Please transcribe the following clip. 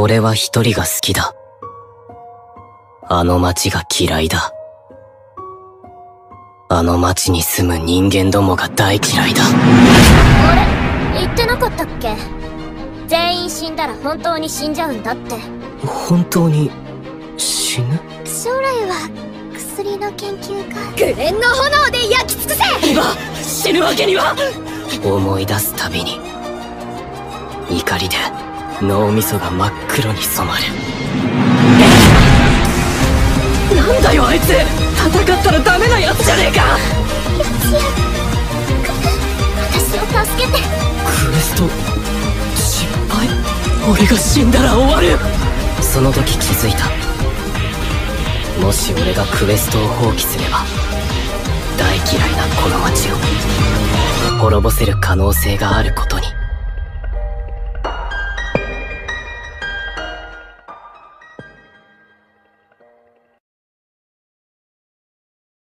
俺は一人が好きだ。あの街が嫌いだ。あの街に住む人間どもが大嫌いだ。あれ？言ってなかったっけ？全員死んだら本当に死んじゃうんだって。本当に、死ぬ？将来は薬の研究がグレンの炎で焼き尽くせ今、死ぬわけには思い出すたびに、怒りで脳みそが真っ黒に染まる。なんだよあいつ。戦ったらダメなやつじゃねえか。私を助けて。クエスト失敗？俺が死んだら終わる。その時気づいた。もし俺がクエストを放棄すれば大嫌いなこの街を滅ぼせる可能性があることに